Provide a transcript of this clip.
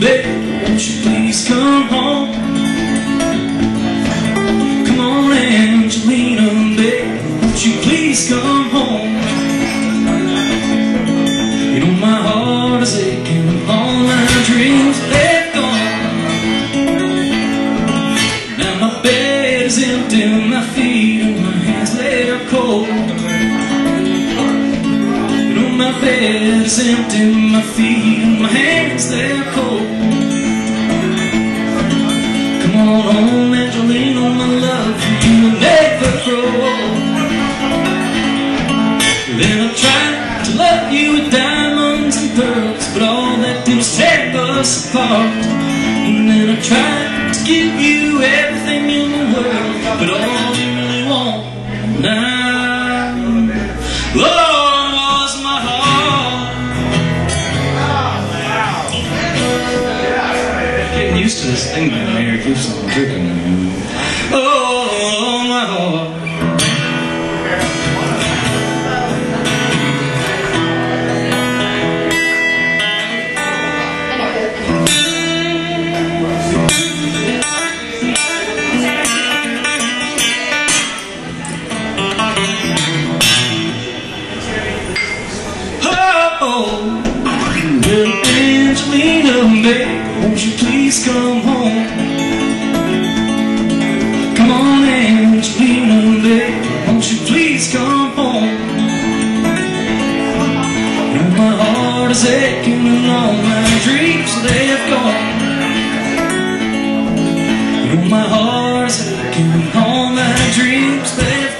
baby, won't you please come home? Come on, Angelina, baby, won't you please come home? You know my heart is aching, all my dreams they're gone. Now my bed is empty, my feet and my hands they're cold. You know my bed is empty, my feet and my hands on home, Angelina, my love you will never grow old. Then I tried to love you with diamonds and pearls, but all that did was tear us apart. And then I tried to give you everything in the world, but all you really want now, Lord, used to this thing here it keeps on tripping me. Oh, my heart. Oh, little Angelina, baby, won't you please come home? Come on, Angelina, baby, won't you please come home? Know my heart is aching and all my dreams they've gone. Know my heart is aching and all my dreams they've